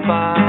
Bye.